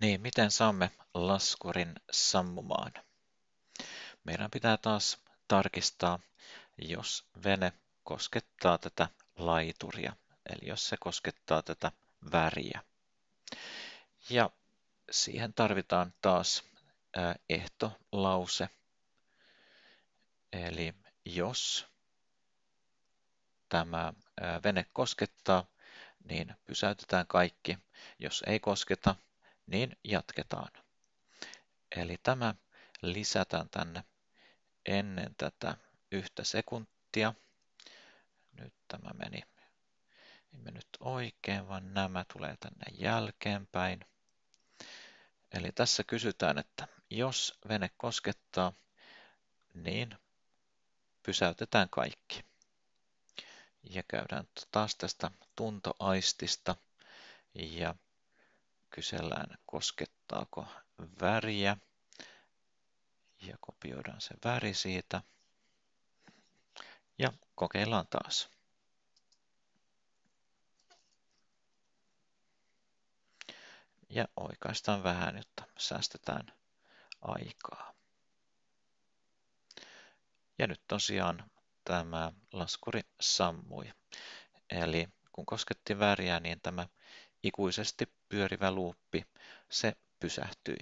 Niin, miten saamme laskurin sammumaan? Meidän pitää taas tarkistaa, jos vene koskettaa tätä laituria, eli jos se koskettaa tätä väriä. Ja siihen tarvitaan taas ehtolause. Eli jos tämä vene koskettaa, niin pysäytetään kaikki. Jos ei kosketa, niin jatketaan. Eli tämä lisätään tänne ennen tätä yhtä sekuntia. Nyt tämä meni emme nyt oikein, vaan nämä tulee tänne jälkeenpäin. Eli tässä kysytään, että jos vene koskettaa, niin pysäytetään kaikki. Ja käydään taas tästä tuntoaistista ja kysellään, koskettaako väriä. Ja kopioidaan se väri siitä. Ja kokeillaan taas. Ja oikaistaan vähän, jotta säästetään aikaa. Ja nyt tosiaan tämä laskuri sammui. Eli kun koskettiin väriä, niin tämä ikuisesti pyörivä luuppi, se pysähtyi.